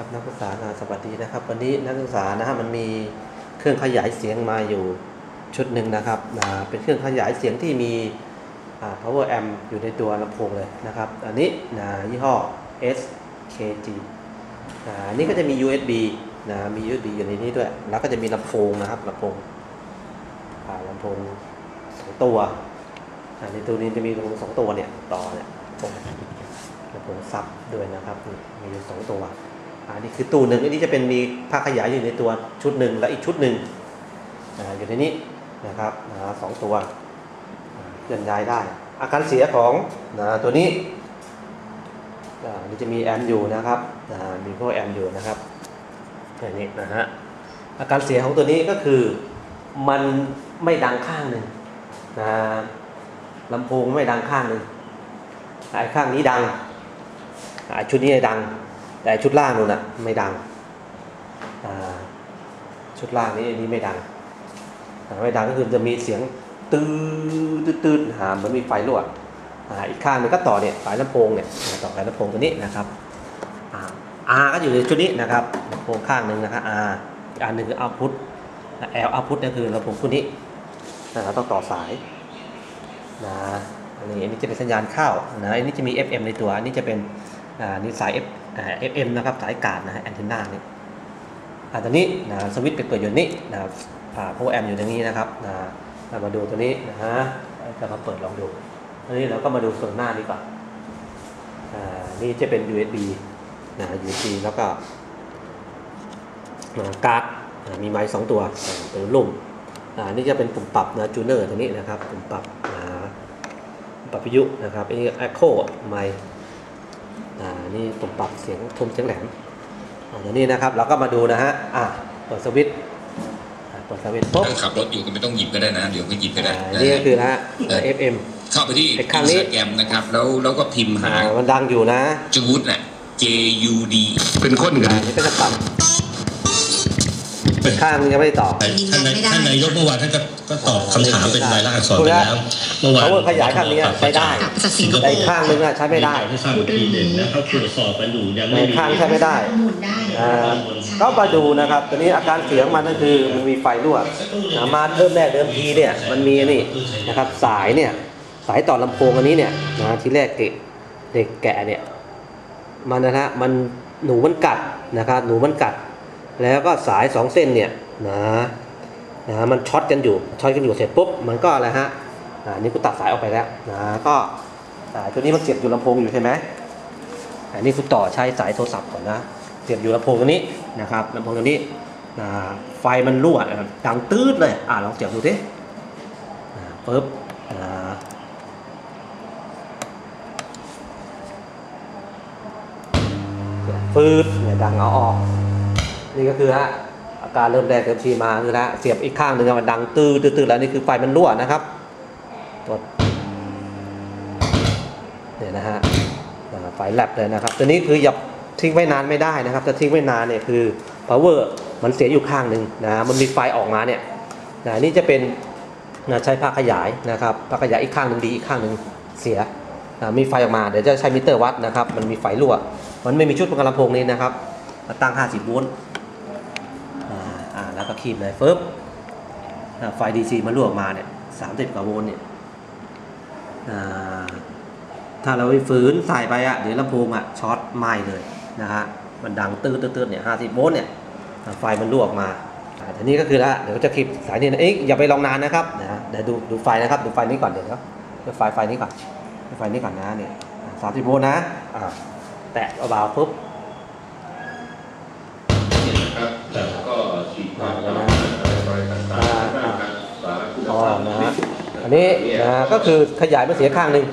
ครับนักศึกษานะสวัสดีนะครับ วันนี้นักศึกษานะฮะมันมีเครื่องขยายเสียงมาอยู่ชุดหนึ่งนะครับนะเป็นเครื่องขยายเสียงที่มี power amp อยู่ในตัวลำโพงเลยนะครับ อันนี้นะยี่ห้อ SKG นะอันนี้ก็จะมี USB นะมี USB อยู่ในนี้ด้วย แล้วก็จะมีลำโพงนะครับลำโพงลำโพงสองตัวในตัวนี้จะมีลำโพงสองตัวเนี่ยต่อเนี่ยตรงลำโพงซับด้วยนะครับมีอยู่สองตัว อันนี้คือตู้หนึ่งอันนี้จะเป็นมีภาขยายอยู่ในตัวชุดหนึ่งและอีกชุดหนึ่งอยู่ในนี้นะครับสองตัวเคลื่อนย้ายได้ อาการเสียของตัวนี้นี่จะมีแอมอยู่นะครับมีพวกแอมอยู่นะครับอย่างนี้นะฮะอาการเสียของตัวนี้ก็คือมันไม่ดังข้างหนึ่งนะลำโพงไม่ดังข้างหนึ่งไอ้ข้างนี้ดังไอ้ชุดนี้ดัง แต่ชุดล่างนู่นน่ะไม่ดังชุดล่างนี้อันนี้ไม่ดังไม่ดังก็คือจะมีเสียงตื้อตื้อหาเหมือนมีไฟรั่วอีกข้างนึงก็ต่อเนี่ยสายลำโพงเนี่ยต่อสายลำโพงตัวนี้นะครับอาก็อยู่ในชุดนี้นะครับลำโพงข้างหนึ่งนะครับ R อีกอันหนึ่งคือ output L output ก็คือลำโพงตัวนี้นะครับต้องต่อสายนะอันนี้อันนี้จะเป็นสัญญาณเข้านะอันนี้จะมี FM ในตัวอันนี้จะเป็นอ่านี่สาย F อ่า FM นะครับสายกาดนะฮะแอนเทนนานี่อ่าตอนนี้นะสวิตช์ไปเปิดอยู่นี่นะอ่าพวกแอมอยู่ตรงนี้นะครับนะมาดูตัวนี้นะฮะจะมาเปิดลองดูอันนี้เราก็มาดูส่วนหน้าดีกว่าอ่านี่จะเป็น USB นะ USB แล้วก็การ์ดมีไมค์สองตัวเป็นลุ่มอ่านี่จะเป็นปุ่มปรับนะ tuner ตรงนี้นะครับ ปุ่มปรับนะปรับวิทยุนะครับอันนี้ Echo ไมค์ อ่านี่ปุ่มปรับเสียงทุ้มเสียงแหลมอ่าเดี๋ยวนี้นะครับเราก็มาดูนะฮะอะเปิดสวิตช์อ่าเปิดสวิตช์ปุ๊บถ้าขับรถอยู่ก็ไม่ต้องหยิบก็ได้นะ เดี๋ยวก็หยิบก็ได้อ่านะนี่ก็ฮะคือนะฮะ FM เข้าไปที่ไอ้ข้างนี้อินสตาแกรมนะครับ แล้วแล้วก็พิมพ์หาอ่ามันดังอยู่นะจูดน่ะ J U D เป็นคนกันอ่านี่ก็จะปรับ อีกข้างนึงยังไม่ได้ต่อท่านนายท่านนายกเมื่อวานท่านก็ก็ตอบคำถามเป็นรายลักษณ์อักษรไปแล้วเมื่อวานเขาขยายข้างนี้ใช้ได้สิงคโปแต่อีกร์ข้างนึงอะใช้ไม่ได้ให้ทราบอีกทีหนึ่งนะเขาตรวจสอบกันอยู่ยังไม่มีข้างใช้ไม่ได้หมุนได้อ่าก็มาดูนะครับตัวนี้อาการเสียงมันก็คือมันมีไฟรั่วนะมาเริ่มแรกเดิมทีเนี่ยมันมีนี่นะครับสายเนี่ยสายต่อลำโพงอันนี้เนี่ยนะที่แรกเด็กเด็กแกะเนี่ยมันนะฮะมันหนูมันกัดนะครับหนูมันกัด แล้วก็สายสองเส้นเนี่ยนะนะมันช็อตกันอยู่ช็อตกันอยู่เสร็จปุ๊บมันก็อะไรฮะอ่านี่กูตัดสายออกไปแล้วนะก็สายตัวนี้มันเสียบอยู่ลำโพงอยู่ใช่ไหมอันนี้คุณต่อใช้สายโทรศัพท์ก่อนนะเสียบอยู่ลำโพงตัวนี้นะครับลำโพงตัวนี้นะไฟมันรั่วดังตืดเลยอ่าลองเสียบดูดิปึ๊บอ่าฟืดเนี่ยดังเอาออก นี่ก็คือฮะอาการเริ่มแรกเริ่มทีมาคือฮะเสียบอีกข้างหนึ่งมันดังตื้อตื้อแล้วนี่คือไฟมันรั่วนะครับตัวเนี่ยนะฮะไฟแลบเลยนะครับตัวนี้คืออย่าทิ้งไว้นานไม่ได้นะครับถ้าทิ้งไว้นานเนี่ยคือ power มันเสียอยู่ข้างหนึ่งนะมันมีไฟออกมาเนี่ยนะนี่จะเป็นนะใช้ภาคขยายนะครับภาคขยายอีกข้างหนึ่งดีอีกข้างหนึ่งเสียนะมีไฟออกมาเดี๋ยวจะใช้มิเตอร์วัดนะครับ มันมีไฟรั่ว มันไม่มีชุดประกันลำโพงนี้นะครับตั้ง 50โวลต์ ก็คีบเลยฟึบอ่าไฟ DC มันรั่วออกมาเนี่ยสามสิบกว่าโวลต์เนี่ยถ้าเราไปฝืนใส่ไปอะเดี๋ยวลำโพงอะช็อตไหม้เลยนะฮะมันดังตื้อตื้อเนี่ยห้าสิบโวลต์เนี่ยไฟมันรั่วออกมาอ่าทีนี้ก็คือละเดี๋ยวจะคลิปสายนี้นะเอ๊ะอย่าไปลองนานนะครับนะเดี๋ยวดูดูไฟนะครับดูไฟนี้ก่อนเดี๋ยวครับดูไฟไฟนี้ก่อนดูไฟนี้ก่อนนะเนี่ยสามสิบโวลต์นะอ่าแตะเบาๆปุ๊บ ฉีดควานะมาอ๋อนะฮะอันนี้นะก็คือขยายมันเสียข้างหนึ่ง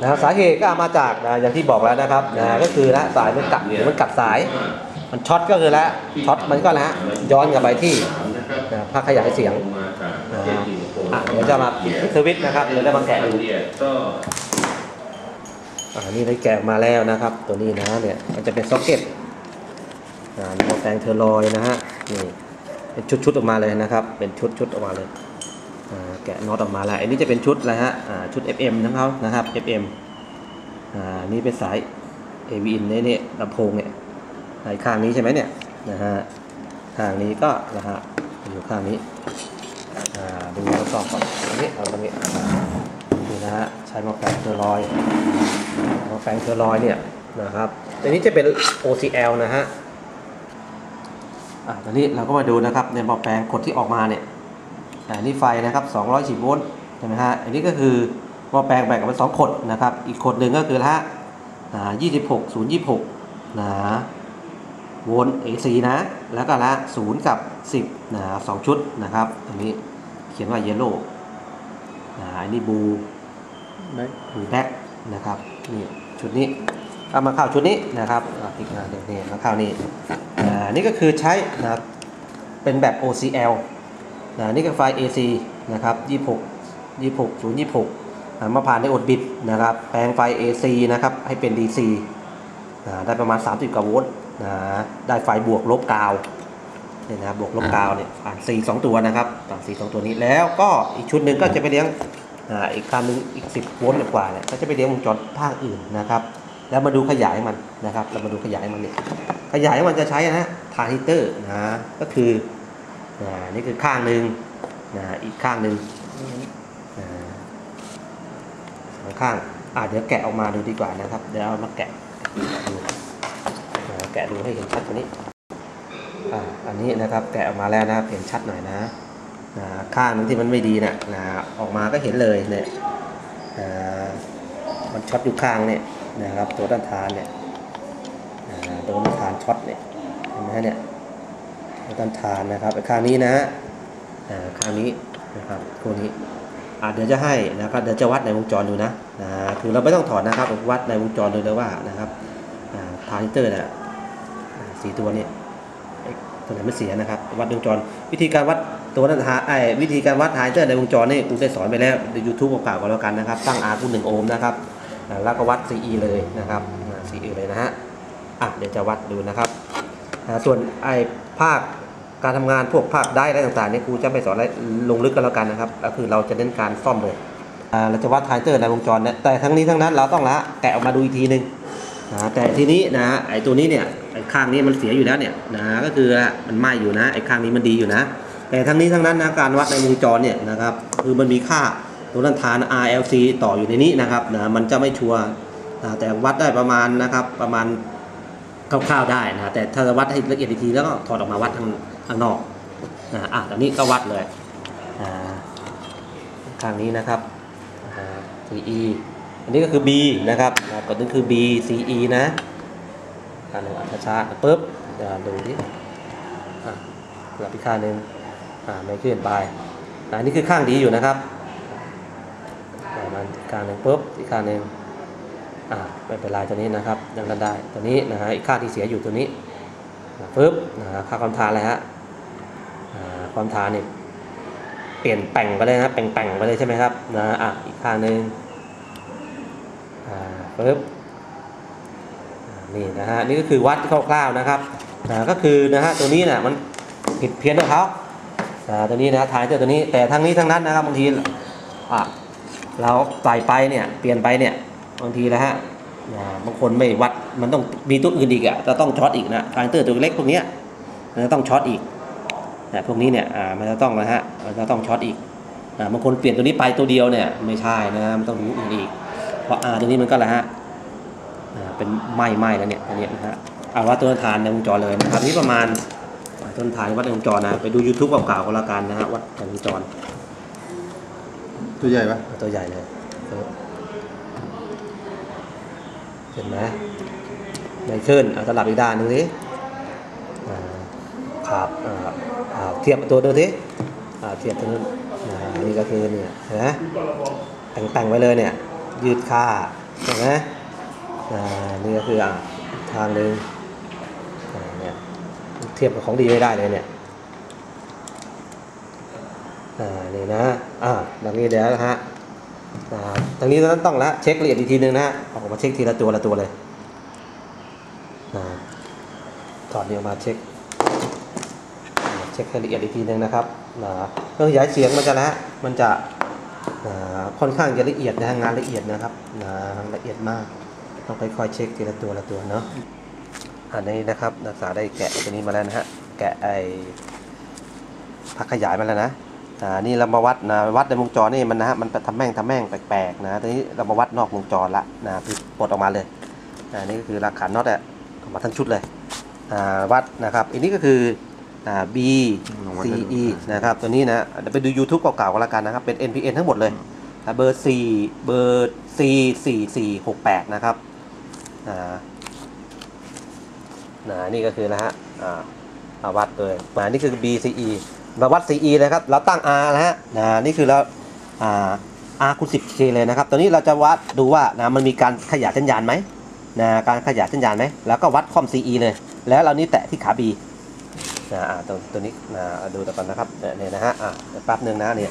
นะสาเหตุก็มาจากนะอย่างที่บอกแล้วนะครับนะก็คือนะสายมันกัดมันกัดสาย มันช็อตก็คือแล้วช็อตมันก็แล้วย้อนกลับไปที่นะภาคขยายเสียงนะประเทศสิงคโปร์อะเดี๋ยวจะมาสวิตช์นะครับเดี๋ยวจะมาแกะดูเนี่ยก็อ่านี่ได้แกะมาแล้วนะครับ ตัวนี้นะเนี่ยมันจะเป็นซ็อกเก็ตอ่าโมแตงเทอร์ลอยนะฮะนี่ เป็นชุดๆออกมาเลยนะครับ เป็นชุดๆออกมาเลยแกะน็อตออกมาแล้วอันนี้จะเป็นชุดอะไรฮะชุด FM ทั้งเขานะครับ FM อ่านี่เป็นสาย AV in เนี่ยเนี่ยลำโพงเนี่ยอีกข้างนี้ใช่ไหมเนี่ยนะฮะข้างนี้ก็นะฮะอยู่ข้างนี้อ่าดูทดสอบก่อนตรงนี้เอาตรงนี้อ่านี่นะฮะใช้มาแปลงเทอรอยมาแปลงเทอรอยเนี่ยนะครับตัวนี้จะเป็น OCL นะฮะ อ่าตอนนี้เราก็มาดูนะครับในหม้อแปลงกดที่ออกมาเนี่ยอ่านี่ไฟนะครับ210โวลต์ใช่ไหมฮะอันนี้ก็คือหม้อแปลงแบ่งออกเป็นสองขดนะครับอีกขดหนึ่งก็คือละฮะอ่า26 026นะโวลต์ AC นะ แล้วก็ละ 0 กับ 10นะสองชุดนะครับตรงนี้เขียนว่า yellow นะอันนี้ blue บูแบ็กนะครับนี่ชุดนี้เอามาเข้าชุดนี้นะครับอ่าคลิกมาเดี๋ยวนี่มาเข้านี่อ่า นี่ก็คือใช้นะครับเป็นแบบ OCL นะนี่ก็ไฟล์ AC นะครับ26 26 0 26อ่ามาผ่านในอดบิตนะครับ แปลงไฟล์ AC นะครับให้เป็น DC นะได้ประมาณ 30กว่าโวลต์นะได้ไฟบวกลบกาวเนี่ยนะบวกลบกาวเนี่ยผ่าน C 2 ตัวนะครับผ่าน C 2 ตัวนี้แล้วก็อีกชุดหนึ่งก็จะไปเลี้ยงอีกการหนึ่งอีก 10โวลต์กว่าเนี่ยก็จะไปเลี้ยงวงจรภาคอื่นนะครับ แล้วมาดูขยายมันนะครับเรามาดูขยายมันเนี่ย ขยายมันจะใช้นะฮะทรานซิสเตอร์นะก็คืออ่านี่คือข้างหนึ่งนะอีกข้างหนึ่งสองข้างอ่าเดี๋ยวแกะออกมาดูดีกว่านะครับ เดี๋ยวเอามาแกะดูแกะดูให้เห็นชัดกว่านี้อ่าอันนี้นะครับแกะออกมาแล้วนะครับเห็นชัดหน่อยนะนะข้างนึงที่มันไม่ดีนะนะออกมาก็เห็นเลยเนี่ยอ่ามันช็อตอยู่ข้างเนี่ยนะครับตัวต้านทานเนี่ย ตัวต้านทานช็อตเนี่ยเห็นไหมเนี่ยต้านทานนะครับไอ้ข้างนี้นะอ่าข้างนี้นะครับตัวนี้อ่าเดี๋ยวจะให้นะครับเดี๋ยวจะวัดในวงจรดูนะนะคือเราไม่ต้องถอดนะครับผมวัดในวงจรดูเลยว่านะครับอ่าทรานซิสเตอร์เนี่ยสีตัวนี้เอ๊ะตัวไหนไม่เสียนะครับ วัดวงจร วิธีการวัดตัวนั้นทาไอ้วิธีการวัดทรานซิสเตอร์ในวงจรนี่กูได้สอนไปแล้วในยูทูบเก่าๆก็แล้วกันนะครับตั้ง R คูณ1โอห์มนะครับแล้วก็วัด CE เลยนะครับ CE เลยนะฮะ อะเดี๋ยวจะวัดดูนะครับส่วนไอ้ภาคการทำงานพวกภาคได้อะไรต่างๆเนี่ยครูจะไม่สอนอะไรลงลึกกันแล้วกันนะครับก็คือเราจะเน้นการซ่อมเลยเราจะวัดทรานซิสเตอร์ในวงจรเนี่ยแต่ทั้งนี้ทั้งนั้นเราต้องละแกะออกมาดูอีกทีหนึ่งนะแต่ทีนี้นะไอ้ตัวนี้เนี่ยไอ้ข้างนี้มันเสียอยู่แล้วเนี่ยนะก็คือมันไหม้อยู่นะไอ้ข้างนี้มันดีอยู่นะ แต่ทั้งนี้ทั้งนั้นนะการวัดในวงจรเนี่ยนะครับคือมันมีค่าตัวนันทาน RLC ต่ออยู่ในนี้นะครับนะมันจะไม่ชัวร์แต่วัดได้ประมาณนะครับประมาณ คร่าวๆได้นะแต่ถ้าจะวัดให้ละเอียดอีกทีแล้วก็ถอดออกมาวัดทางข้างนอกนะอะตอนนี้ก็วัดเลยอ่าข้างนี้นะครับ CE อันนี้ก็คือ B นะครับอ่ากดนึงคือ B CE นะอ่านึ่งอัตช้าปุ๊บเดี๋ยวดูดิอะกลับอีกข้างหนึ่งอ่าไม่ขึ้นไปอ่านี่คือข้างดีอยู่นะครับอันอีกข้างหนึ่งปุ๊บอีกข้างหนึ่ง อ่าไม่เป็นไรตัวนี้นะครับยังกันได้ตัวนี้นะฮะอีกค่าที่เสียอยู่ตัวนี้ปึ๊บนะฮะค่าความทานอะไรฮะความทานเนี่ยเปลี่ยนแปลงไปเลยนะแปลงแปงไปเลยใช่ไหมครับนะอะอีกข้างหนึ่งอ่าปึ๊บนี่นะฮะนี่ก็คือวัดคร่าวๆนะครับนะก็คือนะฮะตัวนี้เนี่ยมันผิดเพี้ยนของเขาอ่าตัวนี้นะทรานซิสเตอร์ตัวนี้แต่ทั้งนี้ทั้งนั้นนะครับบางทีอะเราใส่ไปเนี่ยเปลี่ยนไปเนี่ยบางทีนะฮะ บางคนไม่วัดมันต้องมีตัวอื่นอีกอะจะต้องช็อตอีกนะทรานซิสเตอร์ตัวเล็กพวกเนี้ยมันจะต้องช็อตอีกแต่พวกนี้เนี่ยอ่ามันจะต้องนะฮะมันจะต้องช็อตอีกอ่าบางคนเปลี่ยนตัวนี้ไปตัวเดียวเนี่ยไม่ใช่นะมันต้องดูอื่นอีก เพราะอ่าตัวนี้มันก็ละฮะอ่าเป็นไหม้ไหม้แล้วเนี่ยตัวเนี้ยนะฮะเอาว่าตัวต้านทานในวงจรเลยนะครับนี่ประมาณอ่าต้านทานวัดในวงจรนะไปดู YouTube เก่าๆก็แล้วกันนะฮะวัดในวงจร ตัวใหญ่ปะตัวใหญ่เลย เห็นไหมไม่ขึ้นเอาตลับอีกด้านหนึ่งสิอ่าครับเทียบตัวเดูสิเทียบตัวนู้นนี่ก็คือเนี่ยเห็นไหมแต่งแต่งไว้เลยเนี่ย ยืดค่าเห็นไหมนี่ก็คืออ่าทางหนึ่งเนี่ยเทียบกับของดีไม่ได้เลยเนี่ยนี่นะอ่าดังนี้เดี๋ยวนะฮะ อ่าทางนี้ต้องต้องละเช็คละเอียดอีกทีนึงนะฮะออกมาเช็คทีละตัวละตัวเลยอ่าถอดนี้ออกมาเช็ค เช็คให้ละเอียดอีกทีนึงนะครับอ่าเครื่องขยายเสียงมันจะนะมันจะอ่าค่อนข้างจะละเอียดนะงานละเอียดนะครับอ่าละเอียดมากต้องค่อยๆเช็คทีละตัวละตัวเนาะอันนี้นะครับนักศึกษาได้แกะตัวนี้มาแล้วนะฮะแกะไอพักขยายมาแล้วนะ อ่านี่เรามาวัดนะวัดในวงจรนี่มันนะฮะมันทำแม่งทำแม่งแปลกๆนะทีนี้เรามาวัดนอกวงจรละนะคือปลดออกมาเลยอ่านี่ก็คือราคาน็อตอะออกมาทั้งชุดเลยอ่าวัดนะครับอันนี้ก็คืออ่า B C E นะครับตัวนี้นะเดี๋ยวไปดู YouTube เก่าๆกันแล้วกันนะครับเป็น NPN ทั้งหมดเลยอ่าเบอร์ C เบอร์ C 4 4 6 8นะครับอ่านะนี่ก็คือนะฮะอ่าวัดเลยมานี่คือ BCE มาวัด CE นะครับ เราตั้ง R นะฮะนะนี่คือเราอ่า R คูณ 10K เลยนะครับ ตัวนี้เราจะวัดดูว่านะมันมีการขยายสัญญาณไหมนะการขยายสัญญาณไหมแล้วก็วัดคอม CE เลย แล้วเรานี่แตะที่ขา B นะอ่าตัวตัวนี้นะดูต่อกันนะครับเนี่ยนะฮะอ่าแป๊บหนึ่งนะเนี่ย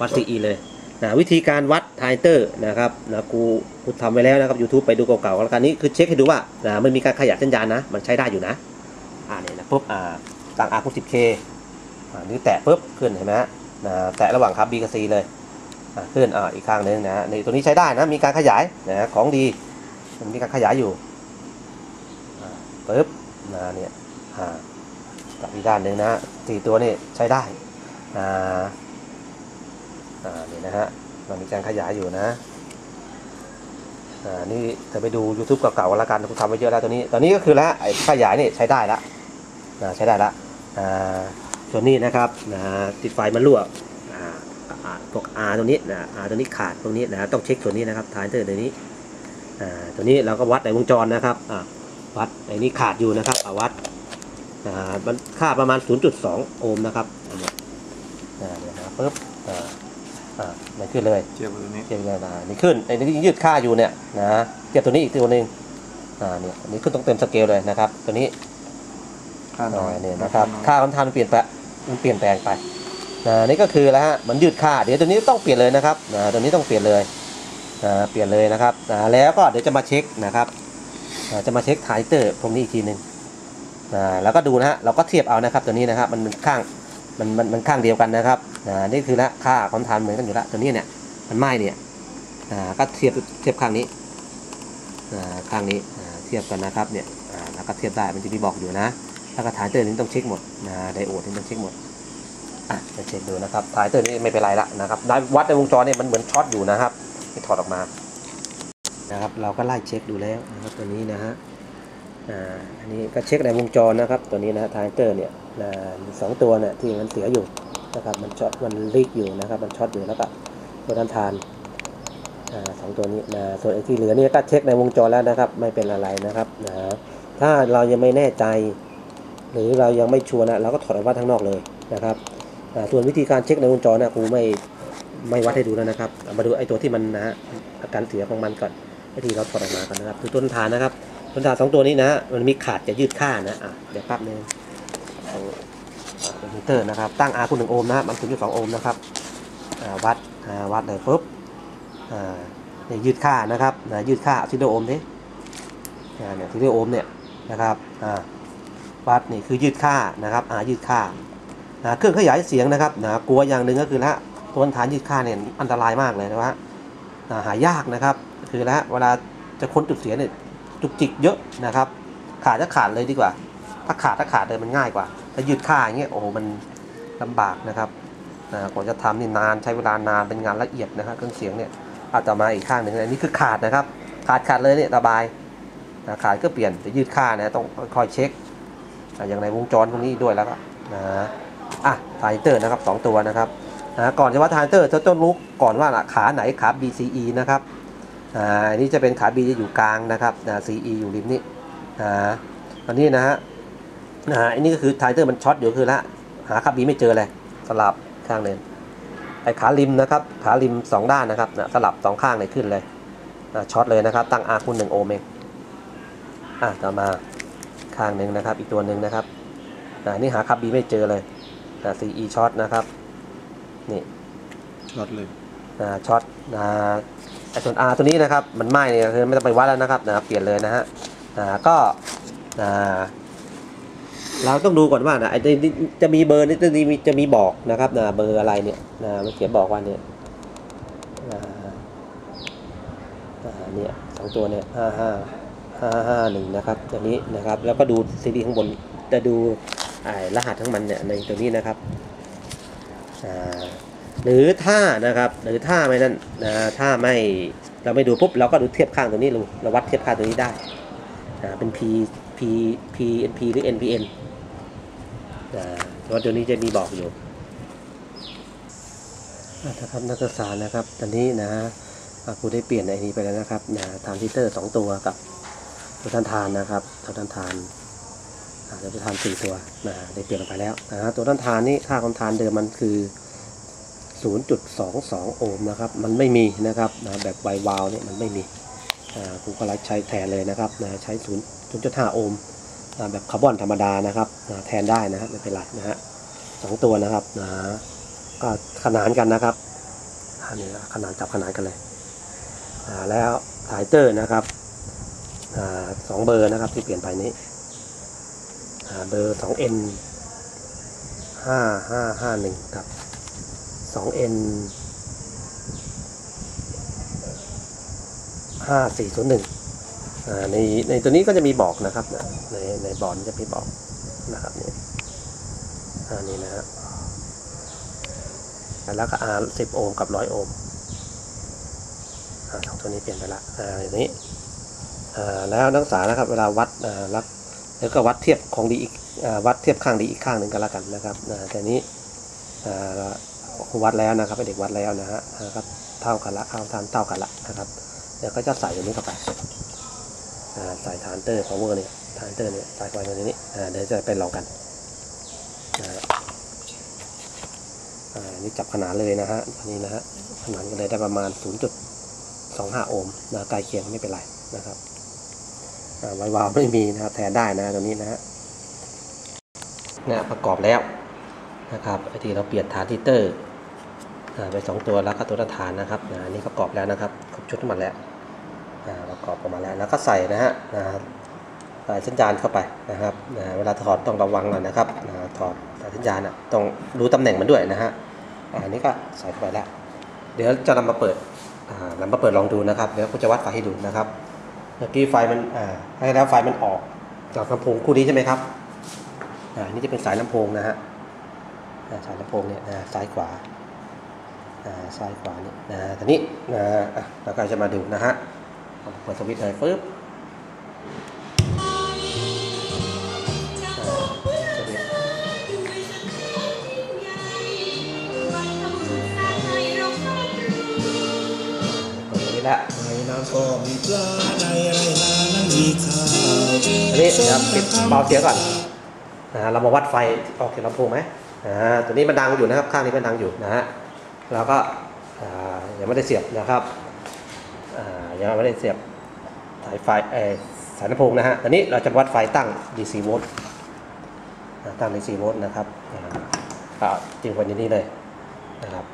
วัด CE เลยนะวิธีการวัดไทเตอร์นะครับนะกูกูทำไว้แล้วนะครับ YouTube ไปดูเก่าๆแล้วกันนี่คือเช็คให้ดูว่านะมันมีการขยายสัญญาณนะ มันใช้ได้อยู่นะอ่าเนี่ยนะปุ๊บอ่าตั้ง R คูณ 10K อ่านี่แตะปุ๊บขึ้นเห็นไหมฮะแตะระหว่างครับ B กับ C เลยขึ้นออีกข้างหนึงนะนี่ตัวนี้ใช้ได้นะมีการขยายนะของดีมันมีการขยายอยู่ปุ๊บนะเนี่ยกับอีกด้านหนึ่งนะสี่ตัวนี่ใช้ได้อ่าอ่านี่นะฮะมันมีการขยายอยู่นะอ่านี่เธอไปดู YouTube เก่าๆกันแล้วกันผมทำไว้เยอะแล้วตัวนี้ตอนนี้ก็คือแล้วไอ้ขยายนี่ใช้ได้ละนะใช้ได้ละอ่า ส่วนนี้นะครับนะติดไฟมันรั่วอ่าอ่าพวก R ตรงนี้นะ R ตรงนี้ขาดตรงนี้นะต้องเช็คส่วนนี้นะครับทานเตอร์ตัวนี้อ่าตัวนี้เราก็วัดในวงจรนะครับอ่าวัดไอ้นี้ขาดอยู่นะครับอ่าวัดอ่ามันค่าประมาณ 0.2 โอห์มนะครับอันเนี้ยอ่าเดี๋ยวนะปึ๊บอ่าอ่ามันขึ้นเลยเทียบกับตัวนี้เทียบกันนะนี่ขึ้นไอ้นี่ยืดค่าอยู่เนี่ยนะเทียบตัวนี้อีกตัวหนึ่งอ่าเนี่ยอันนี้ขึ้นต้องเต็มสเกลเลยนะครับ ตัวนี้ค่าน้อยอ่าเนี่ยนะครับ ค่าคำทานเปลี่ยนแปลง มันเปลี่ยนแปลงไปนะนี่ก็คือแล้วฮะมันยืดค่าเดี๋ยวตัวนี้ต้องเปลี่ยนเลยนะครับนะตัวนี้ต้องเปลี่ยนเลยนะเปลี่ยนเลยนะครับนะแล้วก็เดี๋ยวจะมาเช็คนะครับนะจะมาเช็คทรานซิสเตอร์พวกนี้อีกทีหนึ่งนะแล้วก็ดูนะฮะเราก็เทียบเอานะครับตัวนี้นะครับมันมันข้างมันมันมันข้างเดียวกันนะครับนะนี่คือละค่าความต้านทานเหมือนกันอยู่ละตัวนี้เนี่ยมันไหม้เนี่ยอ่าก็เทียบเทียบข้างนี้อ่าข้างนี้เทียบกันนะครับเนี่ยอ่าแล้วก็เทียบได้มันจะมีบอกอยู่นะ แล้วก็ทรานซิสเตอร์นี้ต้องเช็คหมดนะไดโอดนี่ต้องเช็คหมดอะไปเช็คดูนะครับทรานซิสเตอร์นี่ไม่เป็นไรละนะครับได้วัดในวงจรเนี่ยมันเหมือนช็อตอยู่นะครับที่ถอดออกมานะครับเราก็ไล่เช็คดูแล้วนะครับตัวนี้นะฮะอ่าอันนี้ก็เช็คในวงจรนะครับ ตัวนี้นะทรานซิสเตอร์เนี่ยนะสองตัวเนี่ยที่มันเสียอยู่นะครับมันช็อตมัน leak อยู่นะครับมันช็อตอยู่แล้วก็ตัวต้านทานอ่าสองตัวนี้นะส่วนไอ้ที่เหลือเนี่ยก็เช็คในวงจรแล้วนะครับ ไม่เป็นอะไรนะครับนะถ้าเรายังไม่แน่ใจ หรือเรายังไม่ชัวร์นะเราก็ถอดออกมาข้างนอกเลยนะครับส่วนวิธีการเช็คในวงจรนะครูไม่ไม่วัดให้ดูแล้วนะครับมาดูไอ้ตัวที่มันนะฮะอาการเสียของมันก่อนวิธีเราถอดออกมาก่อนนะครับคือต้นทานนะครับต้นทานสองตัวนี้นะมันมีขาดจะยืดค่านะอะเดี๋ยวแป๊บนึงเอาอ่าคอมพิวเตอร์นะครับตั้ง R คูณหนึ่งโอห์มนะมัน0.2โอห์มนะครับวัดวัดเลยปุ๊บเนี่ยยืดค่านะครับยืดค่าซิโดโอห์มดิอ่าเนี่ยซิโดโอห์มเนี่ยนะครับอ่า วัดนี่คือยืดค่านะครับอ่ายืดค่านะเครื่องขยายเสียงนะครับนะกลัวอย่างหนึ่งก็คือละตัวฐานยืดค่าเนี่ยอันตรายมากเลยนะว่าหายากนะครับ คือละเวลาจะค้นจุดเสียเนี่ยจุกจิกเยอะนะครับ ขาดจะขาดเลยดีกว่า ถ้าขาดถ้าขาดเลยมันง่ายกว่าถ้ายืดค่าอย่างเงี้ยโอ้โหมันลำบากนะครับนะกว่าจะทำนี่นานใช้เวลานานเป็นงานละเอียดนะครับเครื่องเสียงเนี่ยเอาต่อมาอีกข้างหนึ่งอันนี้คือขาดนะครับ ขาดขาดเลยเนี่ยระบายนะขาดก็เปลี่ยนจะยืดค่านะต้องคอยเช็ค อย่างในวงจรพวกนี้ด้วยแล้วก็นะอะทรานซิสเตอร์นะครับสองตัวนะครับนะก่อนจะว่าทรานซิสเตอร์เธอต้องรู้ก่อนว่าขาไหนขา BCE นะครับอ่าอันนี้จะเป็นขา B จะอยู่กลางนะครับนะ CE อยู่ริมนี้อ่าอันนี้นะฮะนะอันนี้ก็คือทรานซิสเตอร์มันช็อตอยู่คือละหาขา B ไม่เจอเลยสลับข้างหนึ่งไอ้ขาริมนะครับขาริมสองด้านนะครับนะสลับสองข้างเลยขึ้นเลยช็อตเลยนะครับตั้ง R คูณหนึ่งโอห์มเองอะต่อมา ข้างหนึ่งนะครับ อีกตัวหนึ่งนะครับนะนี่หาขา B ไม่เจอเลยนะ CE ช็อตนะครับนี่ช็อตเลยนะช็อตนะไอ้ส่วน R ตัวนี้นะครับมันไหม้เนี่ยคือไม่ต้องไปวัดแล้วนะครับนะเปลี่ยนเลยนะฮะนะก็นะเราต้องดูก่อนว่านะไอ้นี่จะมีเบอร์นี่จะมีจะมีบอกนะครับนะเบอร์อะไรเนี่ยนะมันเขียนบอกว่าเนี่ยนะอ่าเนี่ยสองตัวเนี่ยห้าห้า ห้าห้าหนึ่งนะครับตัวนี้นะครับ แล้วก็ดูซีรีส์ข้างบนจะดูอ่ารหัสทั้งมันเนี่ยในตัวนี้นะครับหรือถ้านะครับ หรือถ้าไม่นั่นนะถ้าไม่เราไม่ดูปุ๊บเราก็ดูเทียบข้างตัวนี้ดูเราวัดเทียบข้างตัวนี้ได้เป็น P P P N P หรือ N P N อ่าตัวตัวนี้จะมีบอกอยู่นะครับนักศึกษานะครับ ตอนนี้นะครูได้เปลี่ยนไอ้นี้ไปแล้วนะครับนะทานทิเตอร์สองตัวกับ ตัวทานทานนะครับตัวทานทานอ่าตัวทานสี่ตัวนะได้เปลี่ยนออกไปแล้วนะตัวทานทานนี่ค่าความทานเดิมมันคือ 0.22 โอห์มนะครับ มันไม่มีนะครับนะแบบไววาลเนี่ยมันไม่มีอ่าครูก็เลยใช้แทนเลยนะครับนะใช้0 0.5โอห์มแบบคาร์บอนธรรมดานะครับนะแทนได้นะฮะไม่เป็นไรนะฮะสองตัวนะครับนะก็ขนานกันนะครับอันนี้ขนานจับขนานกันเลยแล้วสายเตอร์นะครับ สองเบอร์นะครับที่เปลี่ยนไปนี้เบอ่าเบอร์ 2N 5551ครับ 2N 5401อ่าในในตัวนี้ก็จะมีบอกนะครับในในบอร์ดจะมีบอกนะครับนี่อ่านี่นะฮะแล้วก็ R 10โอห์มกับ100โอห์มสองตัวนี้เปลี่ยนไปละอ่าอย่างนี้ แล้วนักศึกษานะครับ เวลาวัดรับแล้วก็วัดเทียบของดีอีกวัดเทียบข้างดีอีกข้างหนึ่งกันละกันนะครับแต่นี้ครูวัดแล้วนะครับเด็กวัดแล้วนะฮะครับเท่ากันละต้านทานเท่ากันละนะครับเดี๋ยวก็จะใส่ตัวนี้เข้าไปใส่ทรานซิสเตอร์ power เนี่ยทรานซิสเตอร์เนี่ยใส่เข้าไปในนี้เดี๋ยวจะไปลองกันนะฮะนี่จับขนานเลยนะฮะอันนี้นะฮะขนานกันเลยได้ประมาณ 0.25 โอห์มนะใกล้เคียงไม่เป็นไรนะครับ ไววาวไม่มีนะครับแทนได้นะตัวนี้นะฮะเนี่ยประกอบแล้วนะครับไอที่เราเปลี่ยนฐานทิเตอร์ไปสองตัวแล้วก็ตัวฐานนะครับอันนี้ประกอบแล้วนะครับครบชุดทั้งหมดแล้วประกอบออกมาแล้วแล้วก็ใส่นะฮะสายสัญญาณเข้าไปนะครับเวลาถอดต้องระวังหน่อยนะครับถอดสายสัญญาณอะต้องรู้ตำแหน่งมันด้วยนะฮะอันนี้ก็ใส่เข้าไปแล้ว เดี๋ยวจะนำมาเปิดอ่านำมาเปิดลองดูนะครับเดี๋ยวกูจะวัดไฟให้ดูนะครับ เมื่อกี้ไฟมันอ่าให้แล้วไฟมันออกจากลำโพงคู่นี้ใช่ไหมครับอ่านี่จะเป็นสายลำโพงนะฮะสายลำโพงเนี่ยนะซ้ายขวาซ้ายขวานี่นะทีนี้นะเราก็จะมาดูนะฮะเปิดสวิตช์เลยปึ๊บเปิดสวิตช์แล้วในน้ำ ก็มีปลาในไรนานั้นมีข้าวทีนี้เดี๋ยวปิดเบาเสียงก่อนนะฮะเรามาวัดไฟออกจากลำโพงไหมอ่าตัวนี้มันดังอยู่นะครับข้างนี้มันดังอยู่นะฮะเราก็อ่ายังไม่ได้เสียบนะครับอ่ายังไม่ได้เสียบสายไฟเออสายลำโพงนะฮะตอนนี้เราจะวัดไฟตั้ง DC โวลต์ตั้ง DC โวลต์นะครับก็จิ้มไว้ในนี้เลยนะครับ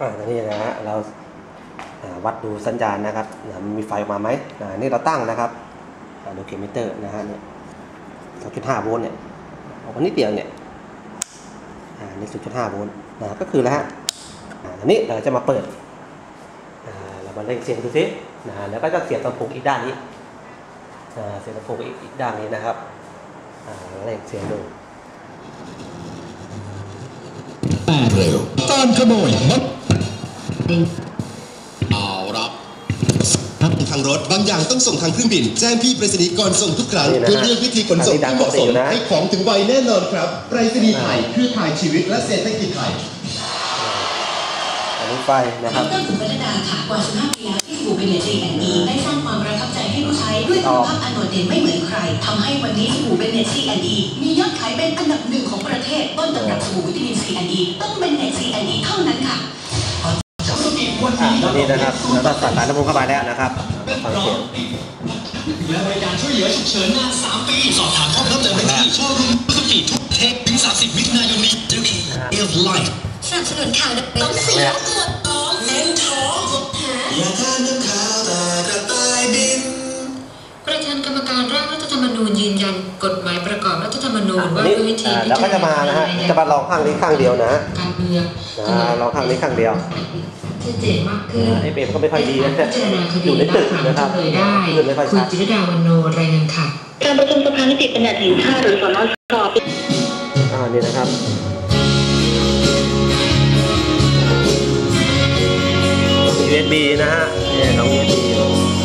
อ่าตอนนี้นะฮะเรา วัดดูสัญญาณนะครับมันมีไฟออกมาไหมนี่เราตั้งนะครับดูเข็มมิเตอร์นะฮะเนี่ย2.5โวลต์เนี่ยออกมานิดเดียวเนี่ยอ่านี่0.5โวลต์นะก็คือแล้วฮะอันนี้เราจะมาเปิดเรามาเล่นเสียงดูสินะแล้วก็จะเสียบลำโพงอีกด้านนี้เสียบลำโพงอีกอีกด้านนี้นะครับอ่าเล่นเสียงดูเร็วตอนขโมยมดางรถ บางอย่างต้องส่งทางเครื่องบิน แจ้งพี่ไปรษณีย์ก่อนส่งทุกครั้งนี่นะฮะเพื่อเลือกวิธีขนส่งที่เหมาะสมอันนี้ดังปกติอยู่นะให้ของถึงไวแน่นอนครับไปรษณีย์ไทยเครือข่ายชีวิตและเศรษฐกิจไทยอันนี้ไฟนะครับดรสุวรรณดาค่ะกว่า 15 ปีแล้วที่สบู่เบเนตซีแอนดีได้สร้างความประทับใจให้ผู้ใช้ด้วยคุณภาพอันโดดเด่นไม่เหมือนใครทำให้วันนี้สบู่เบเนตซีแอนดีมียอดขายเป็นอันดับหนึ่งของประเทศต้นตำรับสบู่วิตามินซีแอนดีต้องเบเนตซีแอนดีเท่านั้นค่ะ อ่าอันนี้นะครับแล้วก็ตัดสายลำโพงเข้าไปแล้วนะครับฟังเสียงและบริการช่วยเหลือฉุกเฉินนาน3ปีสอบถามข้อมูลเพิ่มเติมได้ที่โชว์รูมสุกิทุกเทคถึง 30 มิถุนายนนี้ดูคีเอฟไลท์สนับสนุนข่าวต้องเสียปวดท้องเน้นท้องหาอย่าทานน้ำขาวตากระต่ายบินประธานกรรมการร่างรัฐธรรมนูญยืนยันกฎหมายประกอบรัฐธรรมนูญอันว่านี้ด้วยวิธีอ่าแล้วก็จะมานะฮะจะมาลองข้างนี้ข้างเดียวนะการเมืองอ่าลองข้างนี้ข้างเดียวท ชัดเจนมากขึ้นเอฟเอ็มก็ไม่ค่อยดีนะพิจารณาคอดียู่ในนัตึดกถามนะครับจำเลยได้คลื่นไม่ค่อยคุณชัดจิรดาวันโนรายงานค่ะการประชุมสภานิติบัญญัติแห่งชาติหรือสนชอ่านี่นะครับ USB นะฮะเนี่ยน้อง USB ครับ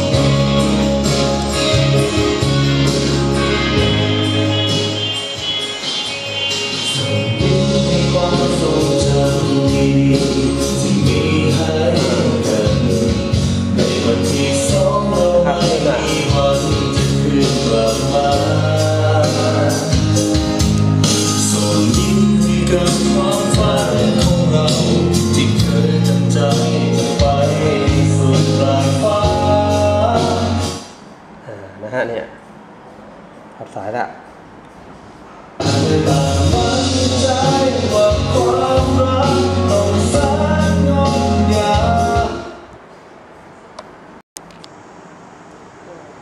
สายละ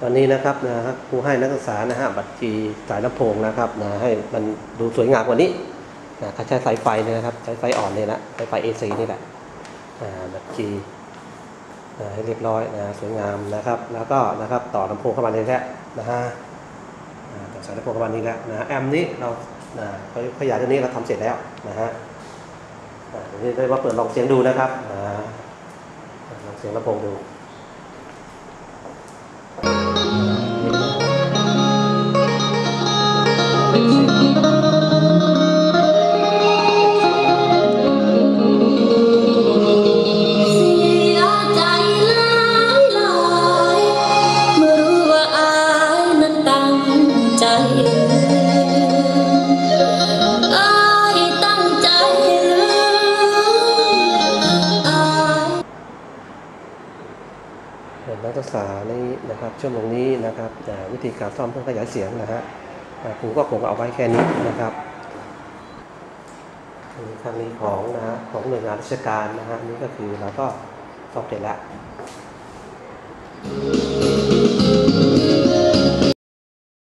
ตอนนี้นะครับนะครับครูให้นักศึกษานะฮะบัตรจีสายลำโพงนะครับนะให้มันดูสวยงามกว่านี้นะเขาใช้สายไฟเนี่ยนะครับใช้ไฟอ่อนเนี่ยนะสายไฟ AC นี่แหละบัตรจีให้เรียบร้อยนะสวยงามนะครับ แล้วก็นะครับต่อลำโพงเข้ามาในแท้นะฮะ สายลำโพงเข้ามานี้แล้วนะแอมนี้เราอ่าขยายตัวนี้เราทำเสร็จแล้วนะฮะนี่ได้ว่าเปิดลองเสียงดูนะครับลองเสียงลำโพงดู ซ่อมเครื่องขยายเสียงนะฮะครูก็คงเอาไว้แค่นี้นะครับคือทางนี้ของนะฮะของหน่วยงานราชการนะฮะนี่ก็คือเราก็สอบเสร็จแล้ว